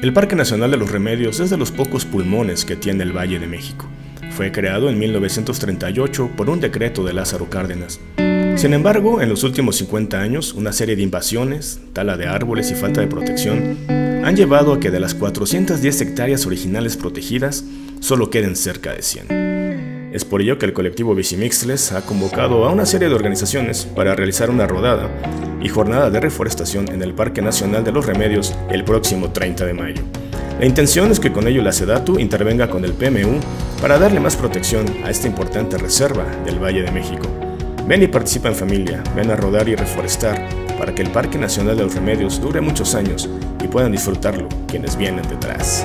El Parque Nacional de los Remedios es de los pocos pulmones que tiene el Valle de México. Fue creado en 1938 por un decreto de Lázaro Cárdenas. Sin embargo, en los últimos 50 años, una serie de invasiones, tala de árboles y falta de protección han llevado a que de las 410 hectáreas originales protegidas, solo queden cerca de 100. Es por ello que el colectivo Bicimixles ha convocado a una serie de organizaciones para realizar una rodada y jornada de reforestación en el Parque Nacional de los Remedios el próximo 30 de mayo. La intención es que con ello la SEDATU intervenga con el PMU para darle más protección a esta importante reserva del Valle de México. Ven y participa en familia, ven a rodar y reforestar para que el Parque Nacional de los Remedios dure muchos años y puedan disfrutarlo quienes vienen detrás.